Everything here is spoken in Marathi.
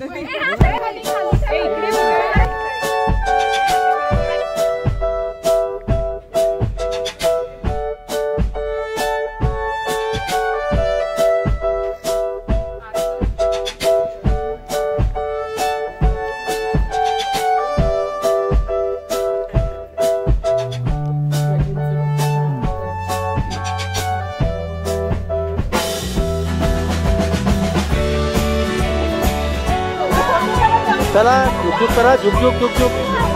what I think. करा झुकझुक करा झुकझुक झुकझुक